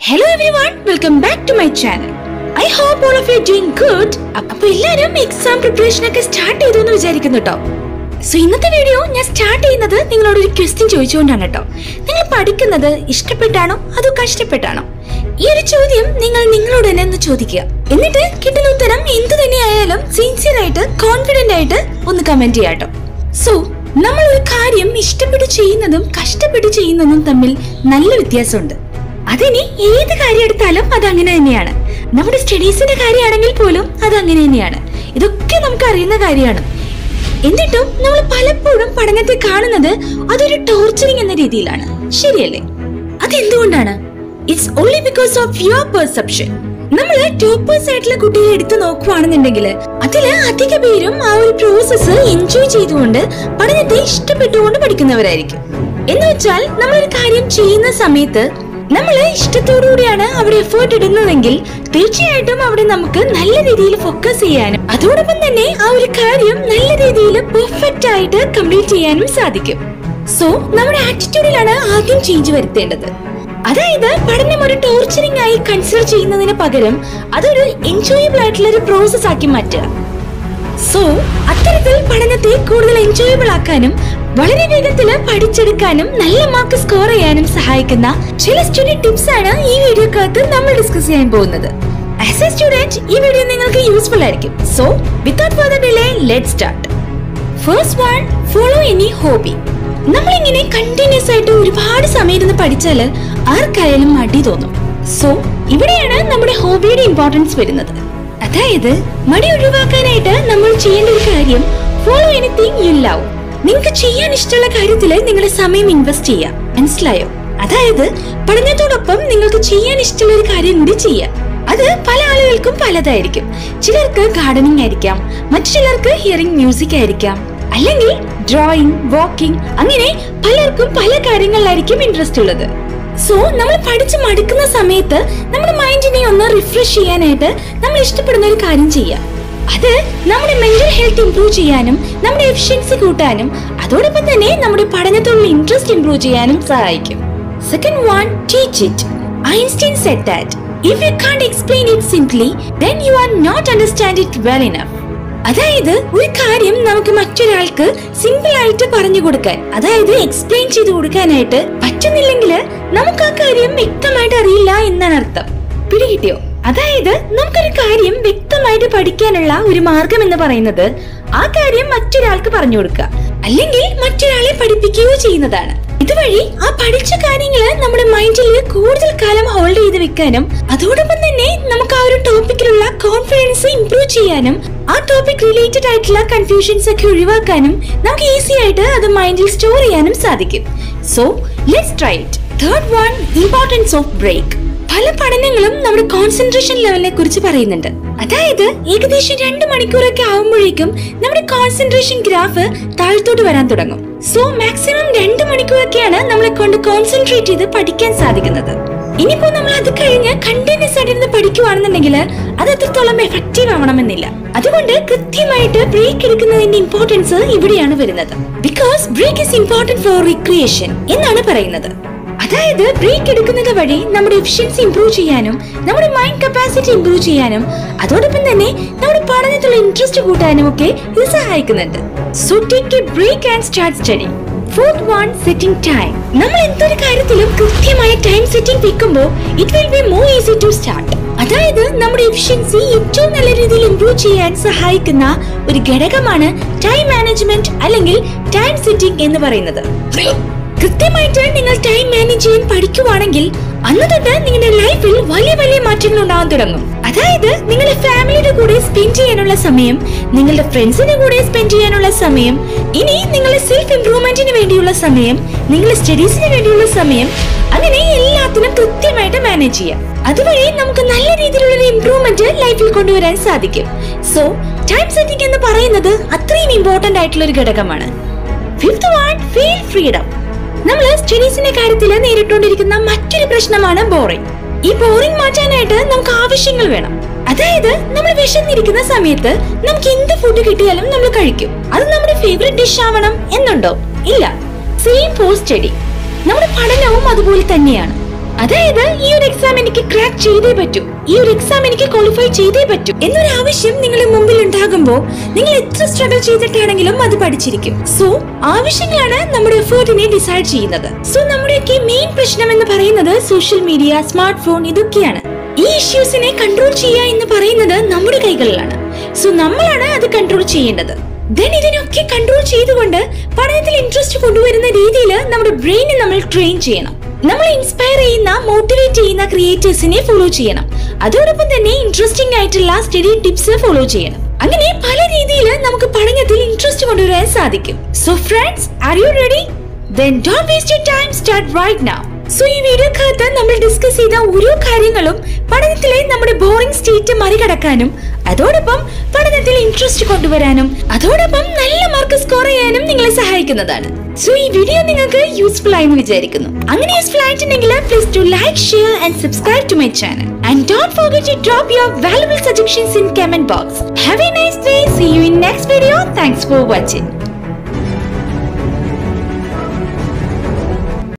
Hello everyone welcome back to my channel I hope all of you doing good അപ്പോൾ എല്ലാവരും exam preparation ഒക്കെ start ചെയ്തു എന്ന് വിചാരിക്കുന്നു കേട്ടോ സോ ഇന്നത്തെ വീഡിയോ ഞാൻ സ്റ്റാർട്ട് ചെയ്യുന്നത് നിങ്ങളോട് ഒരു ക്വസ്റ്റ്യൻ ചോദിച്ചുകൊണ്ടാണ് കേട്ടോ നിങ്ങൾ പഠിക്കുന്നത് ഇഷ്ടപ്പെട്ടാണോ അതോ കഷ്ടപ്പെട്ടാണോ? ഈ ഒരു ചോദ്യം നിങ്ങൾ നിങ്ങളോട് തന്നെ ഒന്ന് ചോദിക്കുക. എന്നിട്ട് കിട്ടുന്ന ഉത്തരം എന്ത് തന്നെയായാലും സിൻസിയർ ആയിട്ട് കോൺഫിഡന്റ് ആയിട്ട് ഒന്ന് കമന്റ് ചെയ്യാം കേട്ടോ സോ നമ്മൾ ഒരു കാര്യം ഇഷ്ടപ്പെട്ട് ചെയ്യുന്നതും കഷ്ടപ്പെട്ട് ചെയ്യുന്നതും തമ്മിൽ നല്ല വ്യത്യാസമുണ്ട്. അതിനി ഏത് കാര്യം എടുത്താലും അത് അങ്ങനെ തന്നെയാണ്. നമ്മുടെ സ്റ്റഡീസിന്റെ കാര്യമാണെങ്കിൽ പോലും അത് അങ്ങനെ തന്നെയാണ്. ഇതൊക്കെ നമുക്ക് അറിയുന്ന കാര്യമാണ്. എന്നിട്ടും നമ്മൾ പലപ്പോഴും പഠനത്തെ കാണുന്നത് അതൊരു ടോർച്ചറിങ് എന്ന രീതിയിലാണ്. ശരിയല്ലേ? അതെന്തുകൊണ്ടാണ്? It's only because of your perception നമ്മൾ ടോപ്പേഴ്സ് ആയിട്ടുള്ള കുട്ടിയെ എടുത്തു നോക്കുവാണെന്നുണ്ടെങ്കിൽ അതിൽ അധിക പേരും ആ ഒരു പ്രോസസ്സ് എൻജോയ് ചെയ്തുകൊണ്ട് പഠനത്തെ ഇഷ്ടപ്പെട്ടുകൊണ്ട് പഠിക്കുന്നവരായിരിക്കും. എന്ന് വെച്ചാൽ നമ്മളൊരു കാര്യം ചെയ്യുന്ന സമയത്ത് നമ്മൾ ഇഷ്ടത്തോടുകൂടിയാണ് അവിടെ എഫേർട്ട് ഇടുന്നതെങ്കിൽ തീർച്ചയായിട്ടും അവിടെ നമുക്ക് നല്ല രീതിയിൽ ഫോക്കസ് ചെയ്യാനും അതോടൊപ്പം തന്നെ ആ ഒരു കാര്യം നല്ല രീതിയിൽ പെർഫെക്റ്റ് ആയിട്ട് കംപ്ലീറ്റ് ചെയ്യാനും സാധിക്കും. സോ നമ്മുടെ ആറ്റിറ്റ്യൂഡിലാണ് ആദ്യം ചേഞ്ച് വരുത്തേണ്ടത്. അതായത് പഠനം ഒരു ടോർച്ചറിംഗ് ആയി കൺസിഡർ ചെയ്യുന്നതിന് പകരം അതൊരു എൻജോയബിൾ ആയിട്ടുള്ള ഒരു പ്രോസസ് ആക്കി മാറ്റുക. സോ അത്തരത്തിൽ പഠനത്തെ കൂടുതൽ എൻജോയബിൾ ആക്കാനും വളരെ വേഗത്തിൽ പഠിച്ചെടുക്കാനും നല്ല മാർക്ക് സ്കോർ ചെയ്യാനും സഹായിക്കുന്ന ചില സ്റ്റുഡന്റ് ടിപ്സ് ആണ് ഈ വീഡിയോക്കകത്ത് നമ്മൾ ഡിസ്കസ് ചെയ്യാൻ പോകുന്നത്. ആസ് എ സ്റ്റുഡന്റ് ഈ വീഡിയോ നിങ്ങൾക്ക് യൂസ്ഫുൾ ആയിരിക്കും. So without further delay let start first one follow any hobby നമ്മളിങ്ങനെ കണ്ടിന്യൂസ് ആയിട്ട് ഒരുപാട് സമയം ഇരുന്ന് പഠിച്ചാൽ ആർക്കായാലും മടി തോന്നും. സോ ഇവിടെയാണ് നമ്മുടെ ഹോബിയുടെ ഇമ്പോർട്ടൻസ് വരുന്നത്. അതായത് മടി ഒഴിവാക്കാനായിട്ട് നമ്മൾ ചെയ്യേണ്ട ഒരു കാര്യം ഫോളോ എനിത്തിങ് യു ലവ് നിങ്ങൾക്ക് ചെയ്യാൻ ഇഷ്ടമുള്ള കാര്യത്തിൽ നിങ്ങളുടെ സമയം ഇൻവെസ്റ്റ് ചെയ്യാം. മനസ്സിലായോ? അതായത് പഠനത്തോടൊപ്പം നിങ്ങൾക്ക് ചെയ്യാൻ ഇഷ്ടമുള്ള ഒരു കാര്യം കൂടി ചെയ്യാം. അത് പല ആളുകൾക്കും പലതായിരിക്കും. ചിലർക്ക് ഗാർഡനിങ് ആയിരിക്കാം. മറ്റു ചിലർക്ക് ഹിയറിംഗ് മ്യൂസിക് ആയിരിക്കാം. അല്ലെങ്കിൽ ഡ്രോയിങ് വാക്കിംഗ് അങ്ങനെ പലർക്കും പല കാര്യങ്ങളിലായിരിക്കും ഇൻട്രസ്റ്റ് ഉള്ളത്. സോ നമ്മൾ പഠിച്ച് മടുക്കുന്ന സമയത്ത് നമ്മുടെ മൈൻഡിനെ ഒന്ന് റിഫ്രഷ് ചെയ്യാനായിട്ട് നമ്മൾ ഇഷ്ടപ്പെടുന്ന ഒരു കാര്യം ചെയ്യാം. അത് നമ്മുടെ മെന്റൽ ഹെൽത്ത് ഇംപ്രൂവ് ചെയ്യാനും നമ്മുടെ എഫിഷ്യൻസി കൂട്ടാനും അതോടൊപ്പം തന്നെ നമ്മുടെ പഠനത്തോടുള്ള ഇൻട്രസ്റ്റ് ഇംപ്രൂവ് ചെയ്യാനും സഹായിക്കും. Second one teach it Einstein said that if you can't explain it simply then you are not understand it well enough അതായത് ഒരു കാര്യം നമുക്ക് മറ്റൊരാൾക്ക് സിമ്പിൾ ആയിട്ട് പറഞ്ഞു കൊടുക്കാൻ അതായത് എക്സ്പ്ലെയിൻ ചെയ്ത് കൊടുക്കാനായിട്ട് പറ്റുന്നില്ലെങ്കിൽ നമുക്ക് ആ കാര്യം വ്യക്തമായിട്ട് അറിയില്ല എന്നാണ് അർത്ഥം. പിടികിട്ടിയോ? അതായത് നമുക്കൊരു കാര്യം വ്യക്തമായിട്ട് പഠിക്കാനുള്ള ഒരു മാർഗം എന്ന് പറയുന്നത് ആ കാര്യം മറ്റൊരാൾക്ക് പറഞ്ഞു കൊടുക്കുക. അല്ലെങ്കിൽ മറ്റൊരാളെ പഠിപ്പിക്കുകയോ ചെയ്യുന്നതാണ്. ഇതുവഴി ആ പഠിച്ച കാര്യങ്ങൾ നമ്മുടെ മൈൻഡിൽ കൂടുതൽ കാലം ഹോൾഡ് ചെയ്ത് വെക്കാനും അതോടൊപ്പം തന്നെ നമുക്ക് ആ ഒരു ടോപ്പിക്കിലുള്ള കോൺഫിഡൻസ് ഇംപ്രൂവ് ചെയ്യാനും ആ ടോപ്പിക് റിലേറ്റഡ് ആയിട്ടുള്ള കൺഫ്യൂഷൻസ് ഒക്കെ ഒഴിവാക്കാനും നമുക്ക് ഈസി ആയിട്ട് അത് മൈൻഡിൽ സ്റ്റോർ ചെയ്യാനും സാധിക്കും. So let's try it third one importance of break പല പഠനങ്ങളും നമ്മുടെ കോൺസെൻട്രേഷൻ ലെവലിനെ കുറിച്ച് പറയുന്നുണ്ട്. അതായത് ഏകദേശം രണ്ട് മണിക്കൂറൊക്കെ ആവുമ്പോഴേക്കും നമ്മുടെ കോൺസെൻട്രേഷൻ ഗ്രാഫ് താഴ്ത്തോട്ട് വരാൻ തുടങ്ങും. സോ മാക്സിമം രണ്ട് മണിക്കൂറൊക്കെയാണ് നമ്മളെ കൊണ്ട് കോൺസെൻട്രേറ്റ് ചെയ്ത് പഠിക്കാൻ സാധിക്കുന്നത്. ഇനിയിപ്പോ നമ്മൾ അത് കഴിഞ്ഞ് കണ്ടിന്യൂസ് ആയിട്ട് പഠിക്കുവാണെന്നുണ്ടെങ്കിൽ അത് എത്രത്തോളം എഫക്റ്റീവ് ആവണമെന്നില്ല. അതുകൊണ്ട് കൃത്യമായിട്ട് ബ്രേക്ക് എടുക്കുന്നതിന്റെ ഇമ്പോർട്ടൻസ് ഇവിടെയാണ് വരുന്നത്. Because break is important for recreation എന്നാണ് പറയുന്നത്. അതായത് ബ്രേക്ക് എടുക്കുന്നത് വഴി നമ്മുടെ എഫിഷ്യൻസി ഇംപ്രൂവ് ചെയ്യാനും നമ്മുടെ മൈൻഡ് കപ്പാസിറ്റി ഇംപ്രൂവ് ചെയ്യാനും അതോടൊപ്പം തന്നെ നമ്മുടെ പഠനത്തിലുള്ള ഇൻട്രസ്റ്റ് കൂട്ടാനും ഒക്കെ ഇത് സഹായിക്കുന്നുണ്ട്. So take a break and start study fourth one setting time നമ്മൾ എന്തൊരു കാര്യത്തിലും കൃത്യമായ ടൈം സെറ്റിംഗ് വെക്കുമ്പോൾ it will be more easy to start അതായത് നമ്മുടെ എഫിഷ്യൻസി ഏറ്റവും നല്ല രീതിയിൽ ഇംപ്രൂവ് ചെയ്യാൻ സഹായിക്കുന്ന ഒരു ഘടകമാണ് ടൈം മാനേജ്മെന്റ് അല്ലെങ്കിൽ ടൈം സെറ്റിംഗ് എന്ന് പറയുന്നത്. കൃത്യമായിട്ട് നിങ്ങൾ ടൈം മാനേജ് ചെയ്യാൻ പഠിക്കുവാണെങ്കിൽ അന്ന് തൊട്ട് നിങ്ങളുടെ ലൈഫിൽ വലിയ വലിയ മാറ്റങ്ങൾ ഉണ്ടാവാൻ തുടങ്ങും. അതായത് നിങ്ങളുടെ ഫാമിലിയുടെ കൂടെ സ്പെൻഡ് ചെയ്യാനുള്ള സമയം നിങ്ങളുടെ ഫ്രണ്ട്സിന്റെ കൂടെ സ്പെൻഡ് ചെയ്യാനുള്ള സമയം ഇനി നിങ്ങളുടെ സെൽഫ് ഇംപ്രൂവ്മെന്റിന് വേണ്ടിയുള്ള സമയം നിങ്ങളുടെ സ്റ്റഡീസിന് വേണ്ടിയുള്ള സമയം അങ്ങനെ എല്ലാത്തിനും കൃത്യമായിട്ട് മാനേജ് ചെയ്യാം. അതുവഴി നമുക്ക് നല്ല രീതിയിലുള്ള ഇംപ്രൂവ്മെന്റ് ലൈഫിൽ കൊണ്ടുവരാൻ സാധിക്കും. സോ ടൈം സെറ്റിംഗ് എന്ന് പറയുന്നത് അത്രയും ഇമ്പോർട്ടന്റ് ആയിട്ടുള്ള ഒരു ഘടകമാണ്. ഫിഫ്ത് വൺ ഫീൽ ഫ്രീഡം നമ്മൾ സ്റ്റഡീസിന്റെ കാര്യത്തിൽ നേരിട്ടുകൊണ്ടിരിക്കുന്ന മറ്റൊരു പ്രശ്നമാണ് ബോറിംഗ്. ഈ ബോറിംഗ് മാറ്റാനായിട്ട് നമുക്ക് ആവശ്യങ്ങൾ വേണം. അതായത് നമ്മൾ വിശന്നിരിക്കുന്ന സമയത്ത് നമുക്ക് എന്ത് ഫുഡ് കിട്ടിയാലും നമ്മൾ കഴിക്കും. അത് നമ്മുടെ ഫേവറേറ്റ് ഡിഷ് ആവണം എന്നുണ്ടോ? ഇല്ല. സെയിം ഫോർ സ്റ്റഡി നമ്മുടെ പഠനവും അതുപോലെ തന്നെയാണ്. അതായത് ഈ ഒരു എക്സാം എനിക്ക് ക്രാക്ക് ചെയ്തേ പറ്റൂ. ഈ ഒരു എക്സാം എനിക്ക് ക്വാളിഫൈ ചെയ്തേ പറ്റൂ. എന്നൊരു ആവശ്യം നിങ്ങളുടെ മുമ്പിൽ ഉണ്ടാകുമ്പോൾ നിങ്ങൾ എത്ര സ്ട്രഗിൾ ചെയ്തിട്ടാണെങ്കിലും അത് പഠിച്ചിരിക്കും. സോ ആവശ്യങ്ങളാണ് നമ്മുടെ എഫേർട്ടിനെ ഡിസൈഡ് ചെയ്യുന്നത്. സോ നമ്മുടെയൊക്കെ മെയിൻ പ്രശ്നം എന്ന് പറയുന്നത് സോഷ്യൽ മീഡിയ സ്മാർട്ട് ഫോൺ ഇതൊക്കെയാണ്. ഈ ഇഷ്യൂസിനെ കൺട്രോൾ ചെയ്യുക എന്ന് പറയുന്നത് നമ്മുടെ കൈകളിലാണ്. സോ നമ്മളാണ് അത് കൺട്രോൾ ചെയ്യേണ്ടത്. ദെൻ ഇതിനൊക്കെ കൺട്രോൾ ചെയ്തുകൊണ്ട് പഠനത്തിൽ ഇൻട്രസ്റ്റ് കൊണ്ടുവരുന്ന രീതിയിൽ നമ്മുടെ ബ്രെയിനെ നമ്മൾ ട്രെയിൻ ചെയ്യണം. നമ്മൾ ഇൻസ്പയർ ചെയ്യുന്ന മോട്ടിവേറ്റ് ചെയ്യുന്ന ക്രിയേറ്റേഴ്സിനെ ഫോളോ ചെയ്യണം. അതോടൊപ്പം തന്നെ ഇൻട്രസ്റ്റിംഗ് ആയിട്ടുള്ള സ്റ്റഡി ടിപ്സ് ഫോളോ ചെയ്യണം. അങ്ങനെ പല രീതിയിൽ നമുക്ക് പഠനത്തിൽ ഇൻട്രസ്റ്റ് കൊണ്ടുവരാൻ സാധിക്കും. So friends are you ready then don't waste your time start right now so ഈ വീഡിയോക്കകത്ത് നമ്മൾ ഡിസ്കസ് ചെയ്ത ഓരോ കാര്യങ്ങളും പഠനത്തിലെ നമ്മുടെ ബോറിംഗ് സ്റ്റേറ്റ് മറികടക്കാനും അതോടൊപ്പം പഠനത്തിൽ ഇൻട്രസ്റ്റ് കൊണ്ടുവരാനും അതോടൊപ്പം നല്ല മാർക്ക് സ്കോർ ചെയ്യാനും നിങ്ങളെ സഹായിക്കുന്നതാണ്. സോ ഈ വീഡിയോ നിങ്ങൾക്ക് യൂസ്ഫുൾ ആയെന്ന് വിചാരിക്കുന്നു. അങ്ങനെ യൂസ്ഫുൾ ആയിട്ടുണ്ടെങ്കിൽ please to like share and subscribe to my channel and don't forget to drop your valuable suggestions in comment box have a nice day see you in next video thanks for watching